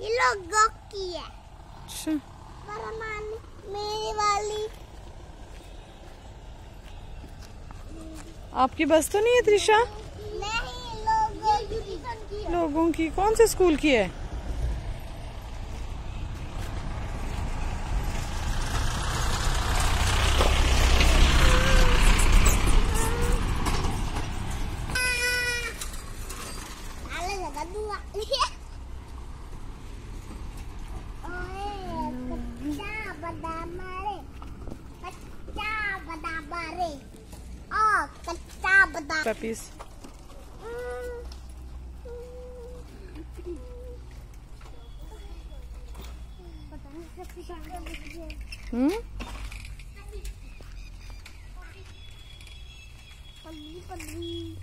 ये लोग है अच्छा। मेरी वाली आपकी बस तो नहीं है त्रिशा? नहीं लोगों की। कौन से स्कूल की है? ada dua lihat oh pecah bedamare mari oh pecah pada tapis hmm? hmm? Pergi, pergi.